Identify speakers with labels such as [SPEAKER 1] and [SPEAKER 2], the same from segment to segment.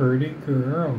[SPEAKER 1] Pretty girl.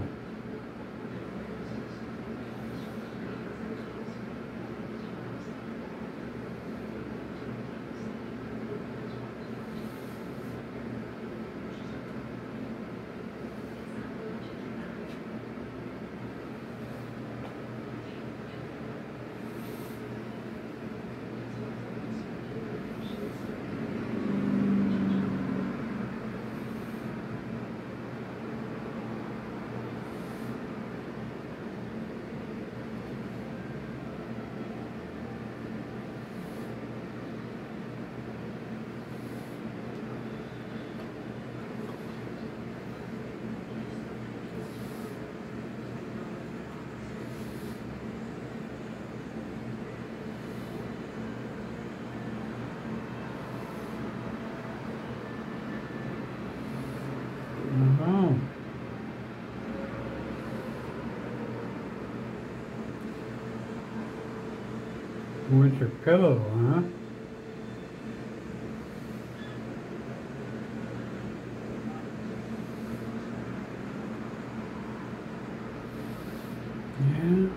[SPEAKER 1] Your pillow, huh? Yeah.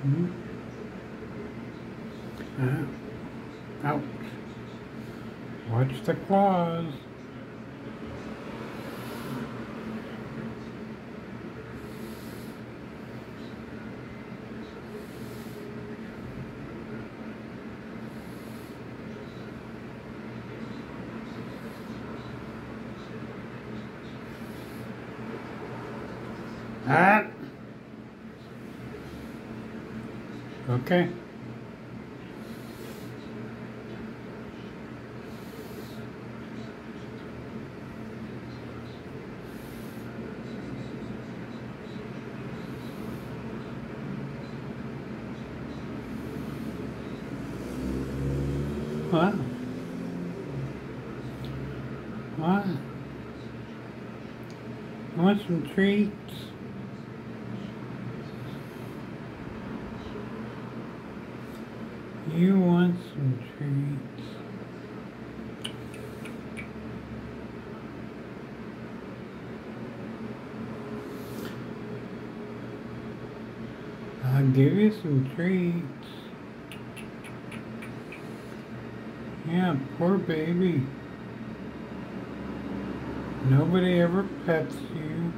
[SPEAKER 1] Hmm? Ah. Ouch. Watch the claws. Ah. Okay. What? What? Want some treats? You want some treats? I'll give you some treats. Yeah, poor baby. Nobody ever pets you.